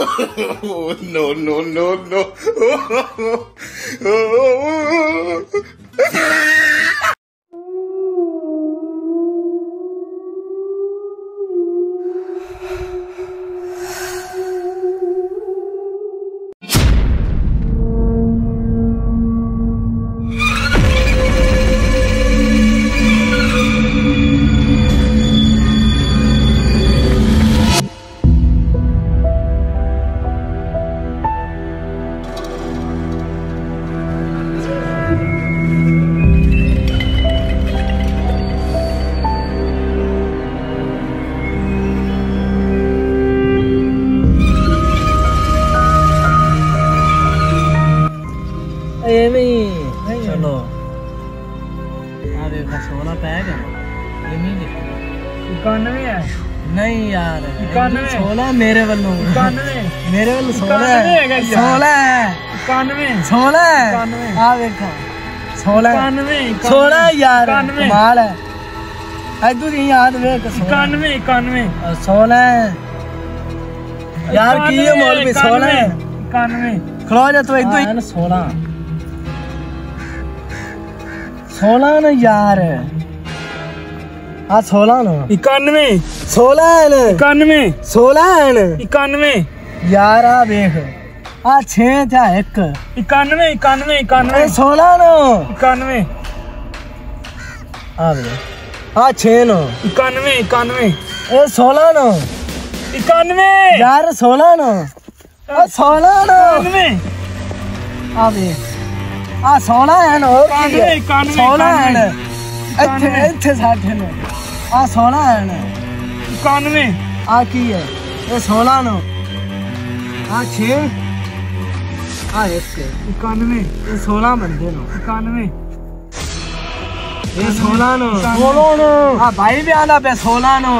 no, no, no, no. नहीं चलो। अरे सोलह पैक है। इक्यानवे है। नहीं यार इक्यानवे। सोलह मेरे वालों इक्यानवे। मेरे वालों सोलह है। है? सोलह है। सोलह आ देखो। सोलह है। सोलह यार कमाल है। अद्दू की याद वेख सोलह इक्यानवे इक्यानवे। सोलह यार की ये मौलवी सोलह है। इक्यानवे जा तू इद्दू ही सोलह। सोलह ना यार। आ सोलह ना। इक्यानवे। सोलह है ना। इक्यानवे। सोलह है ना। इक्यानवे। यार आ देख। आ छे था एक। इक्यानवे इक्यानवे इक्यानवे। सोलह नो। इक्यानवे। आ दे आ छे नो। इक्यानवे इक्यानवे। ए सोलह नो। इक्यानवे। यार सोलह नो। सोलह नो। इक्यानवे। आ ਆ ਸੋਨਾ ਐਨ ਹੋ? ਕੀ ਸੋਨਾ ਐਨ। ਇੱਥੇ ਇੱਥੇ ਸਾਡੇ ਨੂੰ। ਆ ਸੋਨਾ ਐਨ। 91 ਆ ਕੀ ਹੈ? ਇਹ ਸੋਨਾ ਨੂੰ। ਆ 6 ਆ ਇੱਕ। 91 ਇਹ 16 ਬੰਦੇ ਨੂੰ। 91 ਇਹ 16 ਨੂੰ। 16 ਨੂੰ ਆ ਭਾਈ ਵੀ ਆਂਦਾ ਬੇ 16 ਨੂੰ।